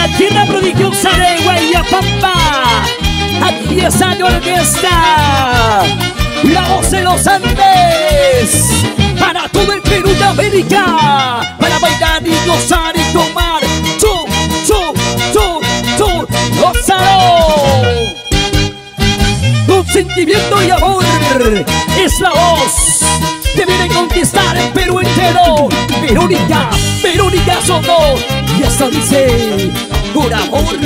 la tierra prodigiosa de Guayapampa. Aquí está la orquesta, la voz de los Andes, para todo el Perú de América, para bailar y gozar y tomar. Chu, chu, chu, chu, gózalo. Con sentimiento y amor es la voz que viene a conquistar el Perú entero. Verónica, Verónica Soto, y esto dice, por amor.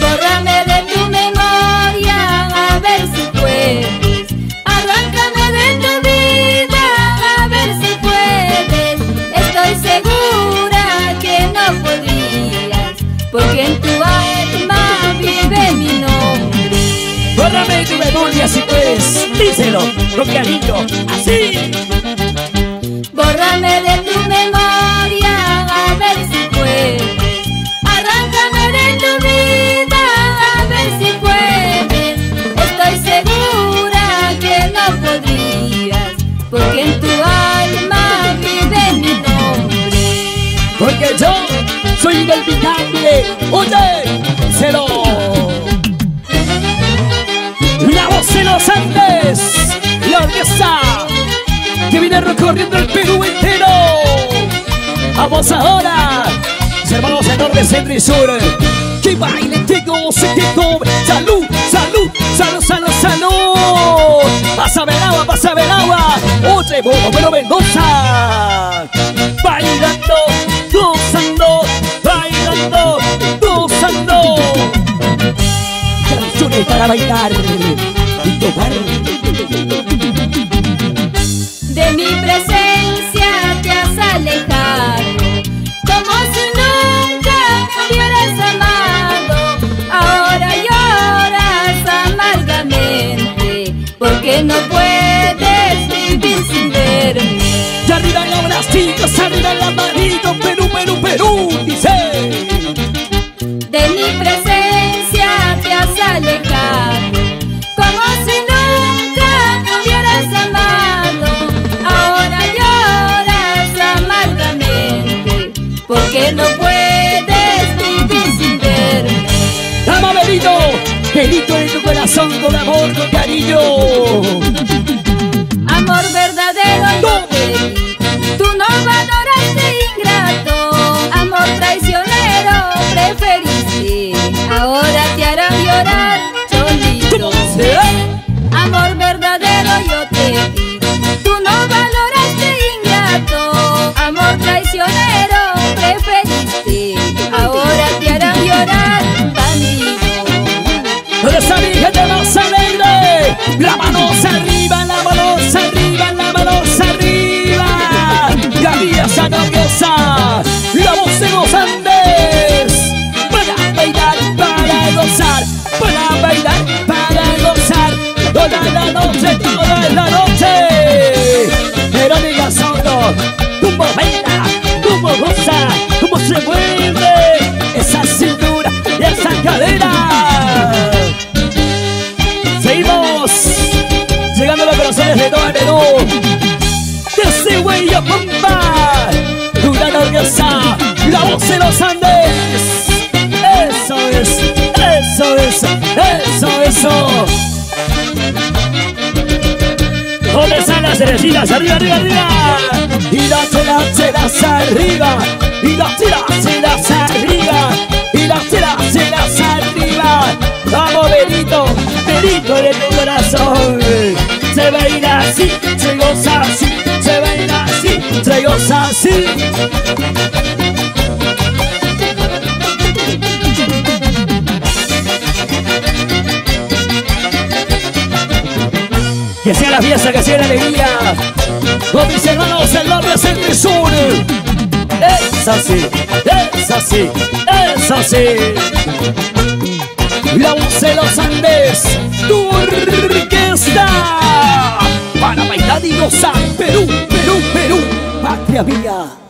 Bórrame de tu memoria, a ver si puedes. Arráncame de tu vida, a ver si puedes. Estoy segura que no podrías, porque en tu alma vive mi nombre. Bórrame tu memoria si puedes, díselo con cariño, así. Porque en tu alma vive mi nombre. Porque yo soy inolvidable. Oye, cero. La voz de los Andes, la orquesta que viene recorriendo el Perú entero. Vamos ahora, hermanos de norte, centro y sur. Que baile, que goce, que tome. Salud, salud, salud, salud, salud. Bueno, bueno, Mendoza. Bailando, gozando, bailando, gozando. Canciones para bailar y tomar. De mi presencia te has alejado, Perú, Perú, Perú, dice. De mi presencia te has alejado, como si nunca me hubieras amado. Ahora lloras amargamente, porque no puedes vivir sin verme. Dama Benito, Benito en tu corazón con amor, con cariño. Amor verdadero no harán llorar solito. ¿Cómo se Amor verdadero yo te di, tú no valoraste ingrato, amor traicionero preferiste, ahora te harán llorar bandido. ¿Dónde está mi gente más alegre? La manos arriba, los Andes. Eso es, eso es, eso, eso. ¿Dónde están las cerecitas? Arriba, arriba, arriba. Y las cereceras arriba. Y las cereceras arriba. Y las cereceras arriba. Vamos, Benito, Benito de tu corazón. Se baila así, se goza así, se baila así, se goza así. Que sea la fiesta, que sea la alegría. Con mis hermanos el norte, centro y sur. Es así, es así, es así. La voz de los Andes, tu orquesta. Para bailar y gozar, Perú, Perú, Perú, patria mía.